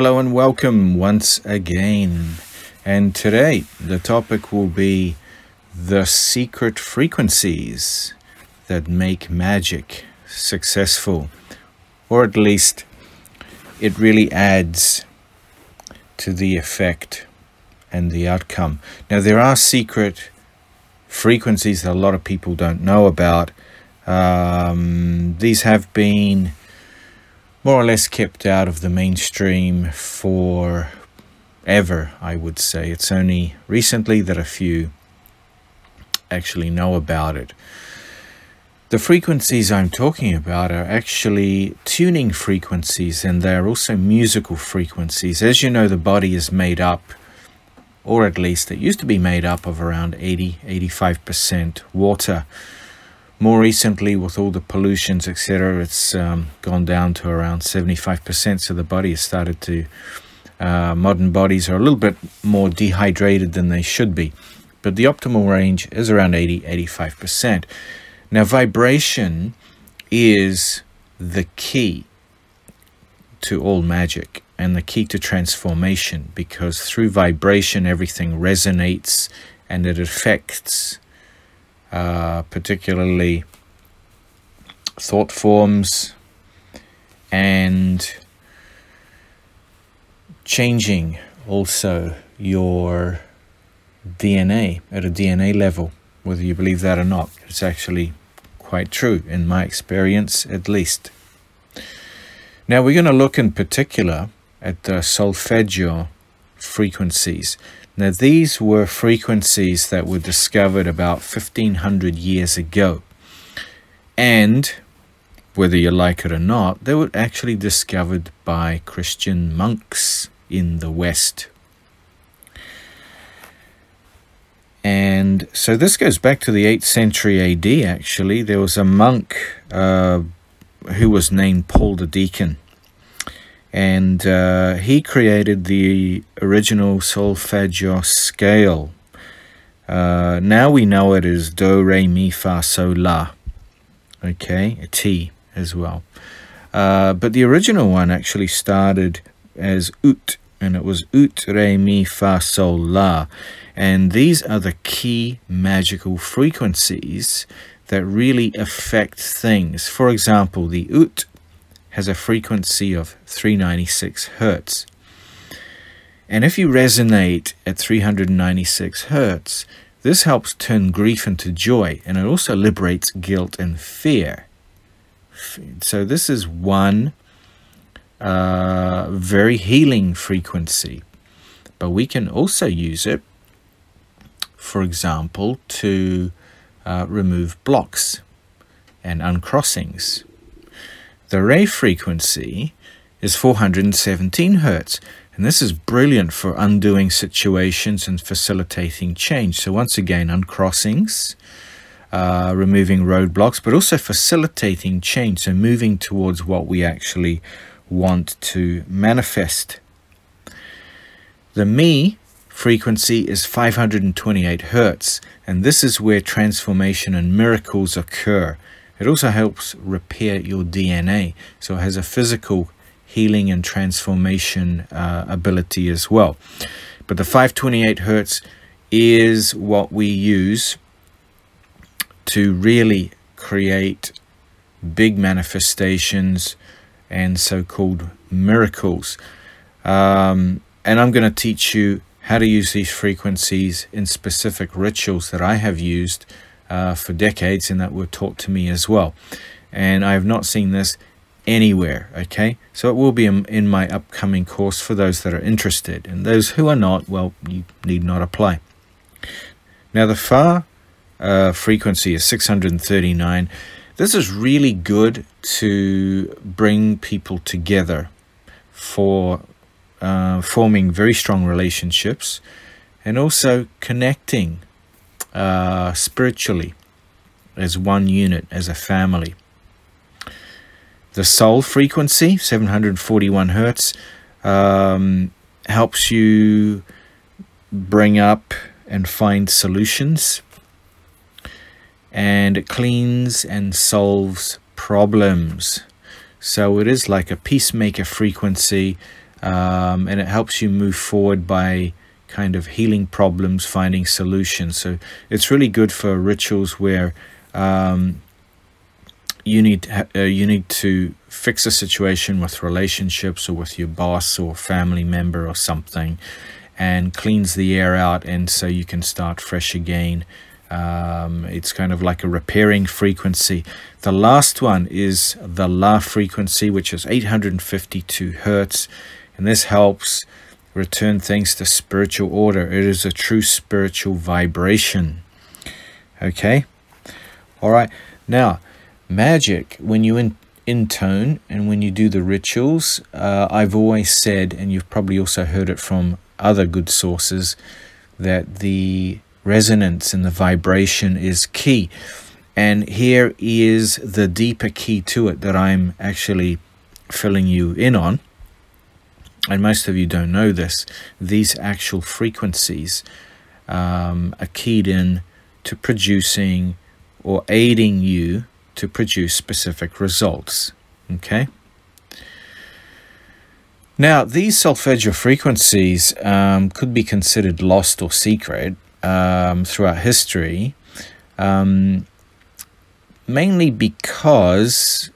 Hello and welcome once again. And today the topic will be the secret frequencies that make magic successful, or at least it really adds to the effect and the outcome. Now, there are secret frequencies that a lot of people don't know about. Um, these have been more or less kept out of the mainstream for ever, I would say. It's only recently that a few actually know about it. The frequencies I'm talking about are actually tuning frequencies and they're also musical frequencies. As you know, the body is made up, or at least it used to be made up of around 80 85% water. More recently, with all the pollutions, etc., it's um, gone down to around 75%. So the body has started to, uh, modern bodies are a little bit more dehydrated than they should be. But the optimal range is around 80 85%. Now, vibration is the key to all magic and the key to transformation because through vibration everything resonates and it affects uh, particularly thought forms and changing also your DNA at a DNA level, whether you believe that or not. It's actually quite true, in my experience at least. Now we're going to look in particular at the solfeggio frequencies. Now, these were frequencies that were discovered about 1500 years ago. And whether you like it or not, they were actually discovered by Christian monks in the West. And so this goes back to the 8th century AD, actually. There was a monk uh, who was named Paul the Deacon and uh, he created the original solfeggio scale. Uh, now we know it as do, re, mi, fa, sol, la. Okay, a T as well. Uh, but the original one actually started as ut, and it was ut, re, mi, fa, sol, la. And these are the key magical frequencies that really affect things. For example, the ut has a frequency of 396 hertz. And if you resonate at 396 hertz, this helps turn grief into joy and it also liberates guilt and fear. So, this is one uh, very healing frequency. But we can also use it, for example, to uh, remove blocks and uncrossings. The Re frequency is 417 Hertz, and this is brilliant for undoing situations and facilitating change. So once again, uncrossings, uh, removing roadblocks, but also facilitating change, so moving towards what we actually want to manifest. The Mi frequency is 528 Hertz, and this is where transformation and miracles occur. It also helps repair your DNA, so it has a physical healing and transformation uh, ability as well. But the 528 hertz is what we use to really create big manifestations and so-called miracles. Um, and I'm going to teach you how to use these frequencies in specific rituals that I have used uh, for decades and that were taught to me as well. And I have not seen this anywhere, okay? So it will be in, my upcoming course for those that are interested. And those who are not, well, you need not apply. Now the Fa uh, frequency is 639. This is really good to bring people together for uh, forming very strong relationships and also connecting uh, spiritually as one unit, as a family. The Sol frequency, 741 hertz, um, helps you bring up and find solutions. And it cleans and solves problems. So it is like a peacemaker frequency. um, and it helps you move forward by kind of healing problems, finding solutions. So it's really good for rituals where um, you need uh, you need to fix a situation with relationships or with your boss or family member or something, and cleans the air out, and so you can start fresh again. Um, it's kind of like a repairing frequency. The last one is the La frequency, which is 852 hertz, and this helps return things to spiritual order. It is a true spiritual vibration. Okay? All right. Now, magic, when you in, intone and when you do the rituals, uh, I've always said, and you've probably also heard it from other good sources, that the resonance and the vibration is key. And here is the deeper key to it that I'm actually filling you in on. And most of you don't know this. These actual frequencies um, are keyed in to producing or aiding you to produce specific results. Okay? Now, these solfeggio frequencies um, could be considered lost or secret um, throughout history, um, mainly because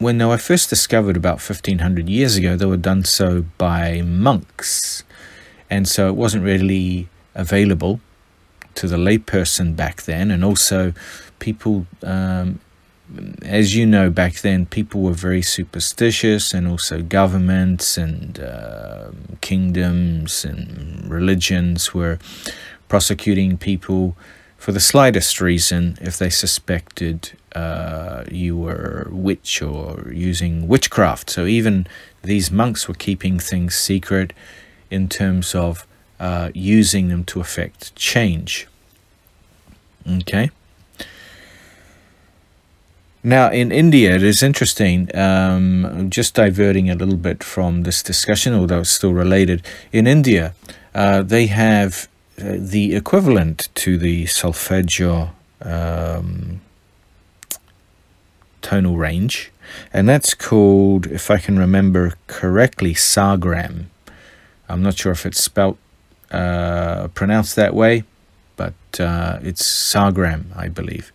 when they were first discovered about 1500 years ago, they were done so by monks. And so it wasn't really available to the layperson back then. And also, people, um, as you know, back then, people were very superstitious, and also governments and uh, kingdoms and religions were prosecuting people for the slightest reason if they suspected uh, you were witch or using witchcraft. So even these monks were keeping things secret in terms of uh, using them to affect change. Okay. Now, in India, it is interesting, um, just diverting a little bit from this discussion, although it's still related. In India, uh, they have uh, the equivalent to the solfeggio um, tonal range, and that's called, if I can remember correctly, sagram. I'm not sure if it's spelt uh, pronounced that way, but uh, it's sagram, I believe.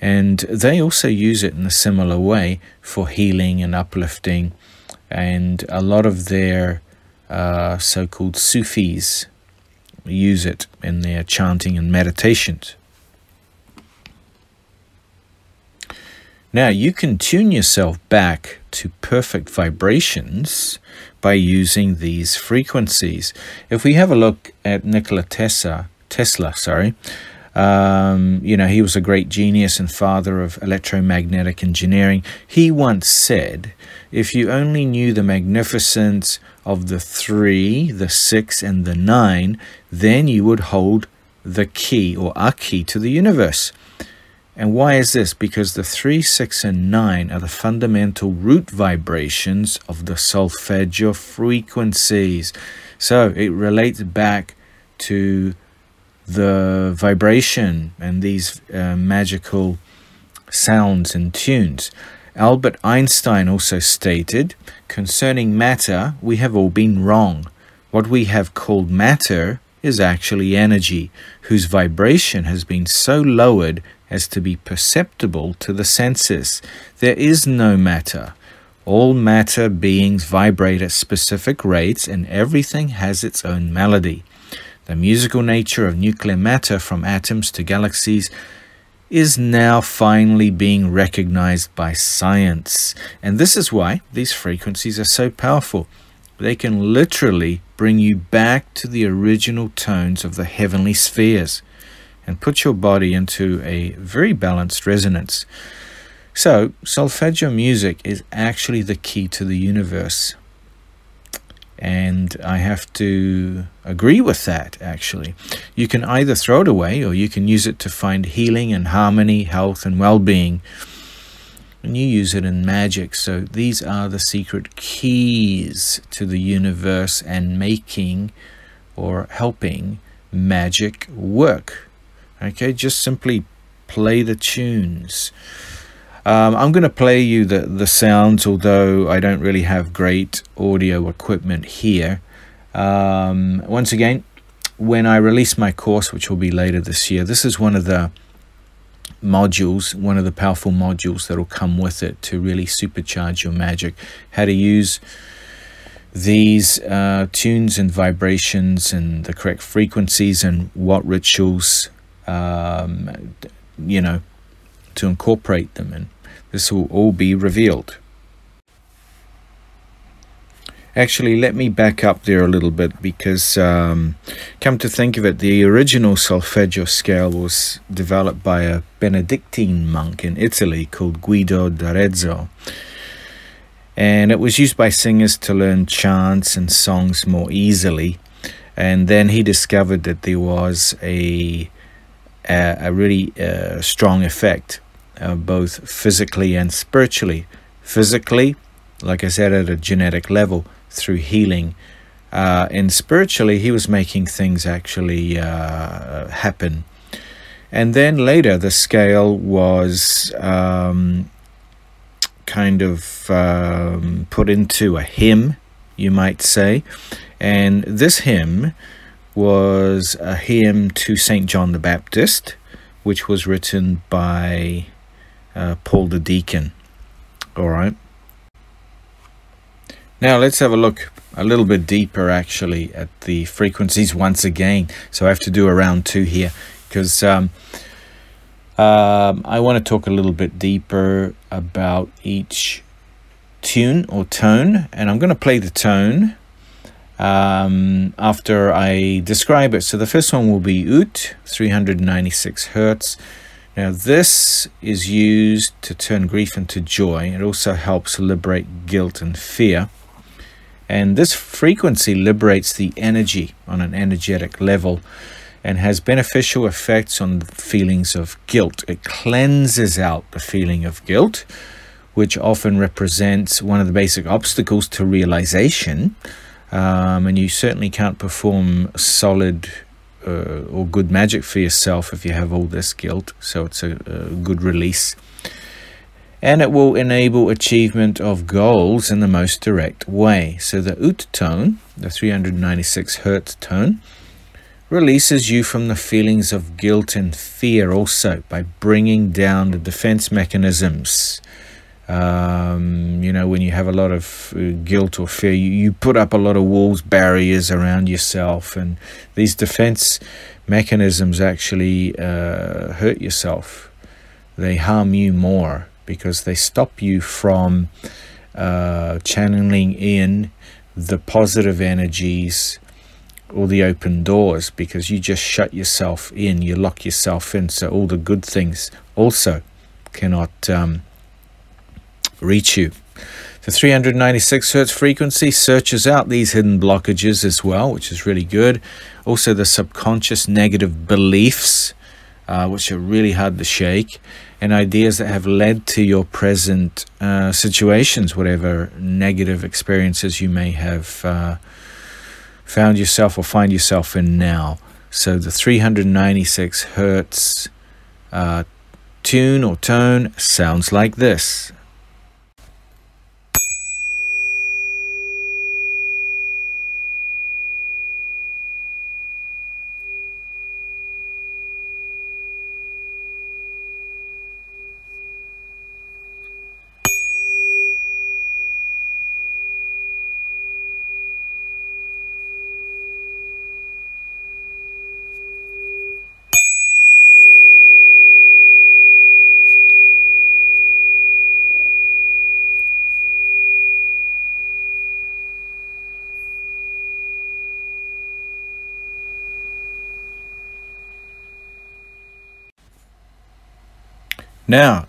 And they also use it in a similar way for healing and uplifting. And a lot of their uh, so called Sufis use it in their chanting and meditations. Now, you can tune yourself back to perfect vibrations by using these frequencies. If we have a look at Nikola Tesla, Tesla, sorry, um, you know, he was a great genius and father of electromagnetic engineering. He once said, if you only knew the magnificence of the three, the six, and the nine, then you would hold the key or a key to the universe. And why is this? Because the 3, 6, and 9 are the fundamental root vibrations of the solfeggio frequencies. So it relates back to the vibration and these uh, magical sounds and tunes. Albert Einstein also stated, concerning matter, we have all been wrong. What we have called matter is actually energy, whose vibration has been so lowered as to be perceptible to the senses. There is no matter. All matter beings vibrate at specific rates, and everything has its own melody. The musical nature of nuclear matter from atoms to galaxies is now finally being recognized by science. And this is why these frequencies are so powerful. They can literally bring you back to the original tones of the heavenly spheres and put your body into a very balanced resonance. So, solfeggio music is actually the key to the universe. And I have to agree with that, actually. You can either throw it away or you can use it to find healing and harmony, health and well being. And you use it in magic. So these are the secret keys to the universe and making or helping magic work. Okay, just simply play the tunes. Um, I'm going to play you the, the sounds, although I don't really have great audio equipment here. Um, once again, when I release my course, which will be later this year, this is one of the modules, one of the powerful modules that will come with it to really supercharge your magic. How to use these uh, tunes and vibrations and the correct frequencies and what rituals, um, you know, to incorporate them in. This will all be revealed. Actually, let me back up there a little bit because, um, come to think of it, the original solfeggio scale was developed by a Benedictine monk in Italy called Guido d'Arezzo. And it was used by singers to learn chants and songs more easily. And then he discovered that there was a, a, really uh, strong effect uh, both physically and spiritually. Physically, like I said, at a genetic level through healing. Uh, and spiritually, he was making things actually uh, happen. And then later, the scale was um, kind of um, put into a hymn, you might say. And this hymn was a hymn to St. John the Baptist, which was written by uh, Paul the Deacon. All right. Now let's have a look a little bit deeper actually at the frequencies once again. So I have to do a round two here because um, um, I want to talk a little bit deeper about each tune or tone and I'm going to play the tone um, after I describe it. So the first one will be Ut, 396 Hertz. Now, this is used to turn grief into joy. It also helps liberate guilt and fear. And this frequency liberates the energy on an energetic level and has beneficial effects on feelings of guilt. It cleanses out the feeling of guilt, which often represents one of the basic obstacles to realization. Um, and you certainly can't perform solid uh, or good magic for yourself if you have all this guilt. So it's a, a good release. And it will enable achievement of goals in the most direct way. So the Ut tone, the 396 Hertz tone, releases you from the feelings of guilt and fear also by bringing down the defense mechanisms um, you know, when you have a lot of uh, guilt or fear, you, you put up a lot of walls, barriers around yourself, and these defense mechanisms actually uh, hurt yourself. They harm you more because they stop you from uh, channeling in the positive energies or the open doors because you just shut yourself in, you lock yourself in, so all the good things also cannot. Um, reach you. The 396 hertz frequency searches out these hidden blockages as well, which is really good. Also, the subconscious negative beliefs, uh, which are really hard to shake, and ideas that have led to your present uh, situations, whatever negative experiences you may have uh, found yourself or find yourself in now. So, the 396 Hertz uh, tune or tone sounds like this. Now,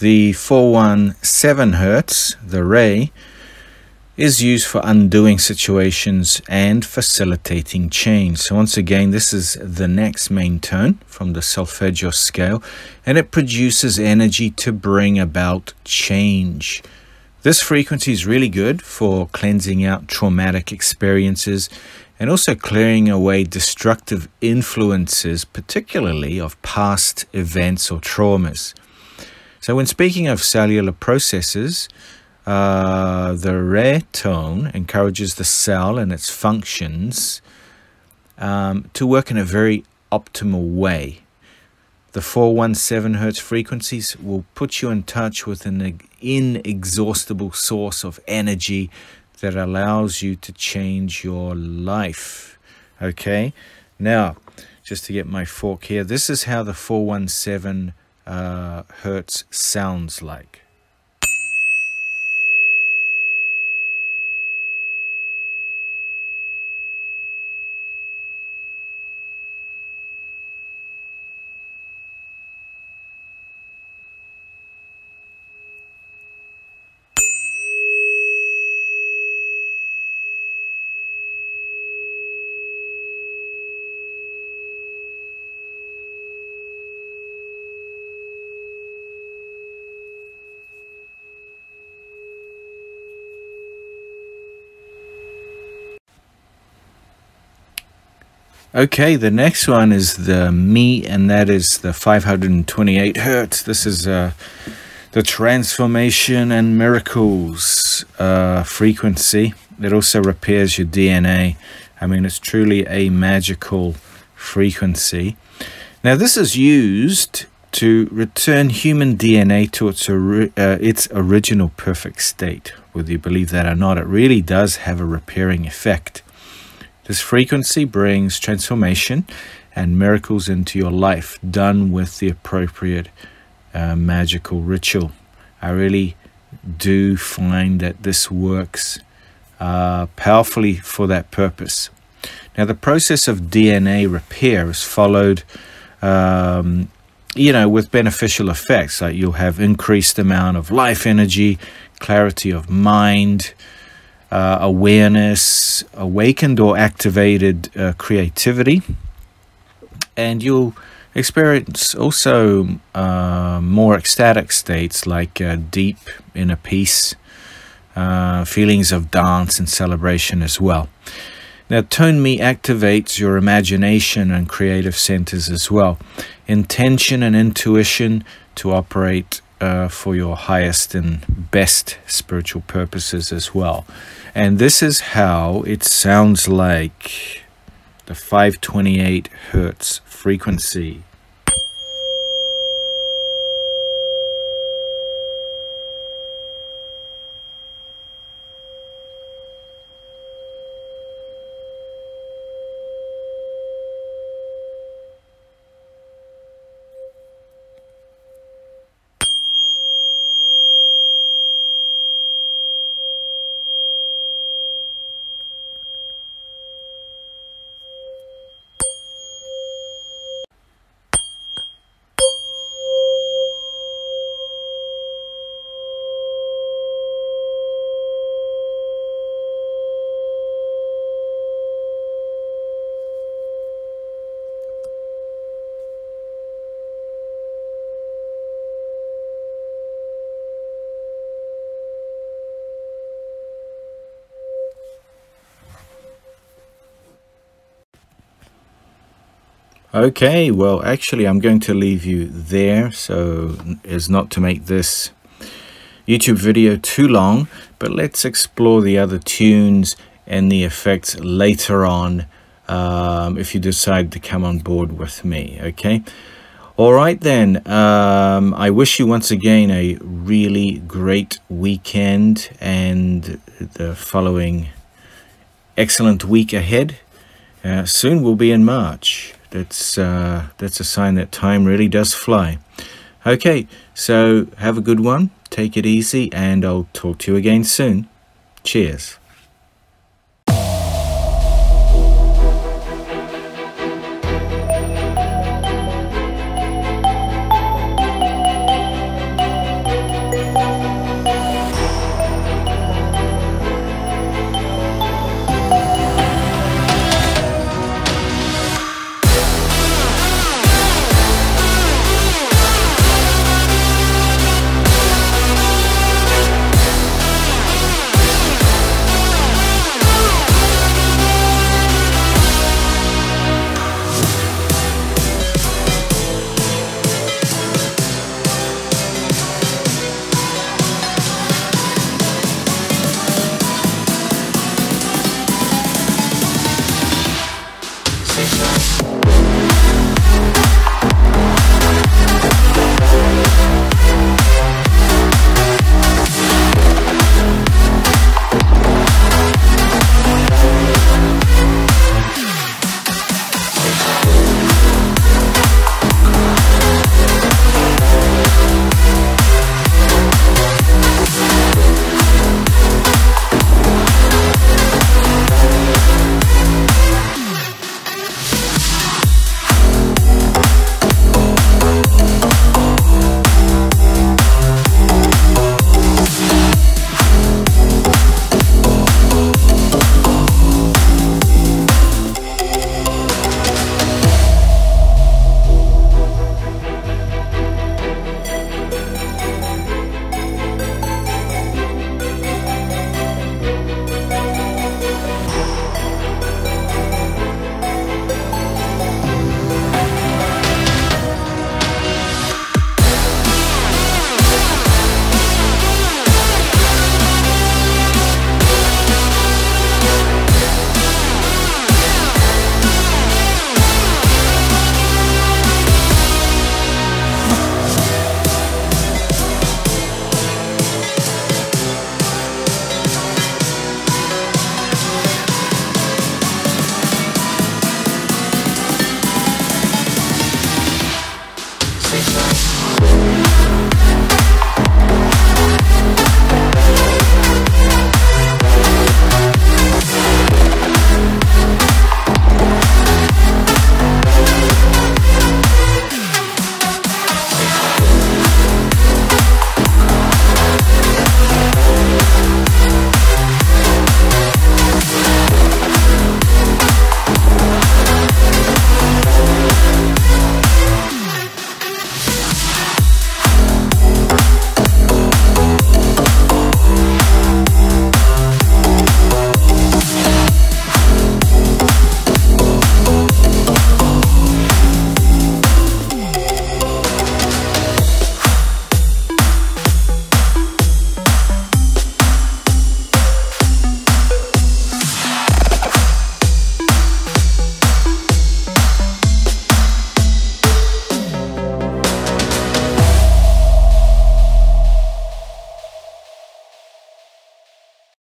the 417 Hertz, the re, is used for undoing situations and facilitating change. So once again, this is the next main tone from the solfeggio scale, and it produces energy to bring about change. This frequency is really good for cleansing out traumatic experiences and also clearing away destructive influences, particularly of past events or traumas. So when speaking of cellular processes, uh, the re tone encourages the cell and its functions um, to work in a very optimal way. The 417 hertz frequencies will put you in touch with an inexhaustible source of energy that allows you to change your life. Okay, now just to get my fork here, this is how the 417 uh, hertz sounds like. Okay, the next one is the Mi, and that is the 528 hertz. This is uh, the transformation and miracles uh, frequency. It also repairs your DNA. I mean, it's truly a magical frequency. Now, this is used to return human DNA to its, ori uh, its original perfect state. Whether you believe that or not, it really does have a repairing effect. This frequency brings transformation and miracles into your life done with the appropriate uh, magical ritual. I really do find that this works uh, powerfully for that purpose. Now, the process of DNA repair is followed, um, you know, with beneficial effects. Like you'll have increased amount of life energy, clarity of mind, uh, awareness, awakened or activated uh, creativity, and you'll experience also uh, more ecstatic states like uh, deep inner peace, uh, feelings of dance and celebration as well. Now, Tone Mi activates your imagination and creative centers as well. Intention and intuition to operate uh, for your highest and best spiritual purposes as well. And this is how it sounds like the 528 hertz frequency. Okay, well, actually, I'm going to leave you there so as not to make this YouTube video too long, but let's explore the other tunes and the effects later on um, if you decide to come on board with me, okay? All right, then. Um, I wish you once again a really great weekend and the following excellent week ahead. Uh, soon we'll be in March that's uh, that's a sign that time really does fly. Okay, so have a good one, take it easy, and I'll talk to you again soon. Cheers.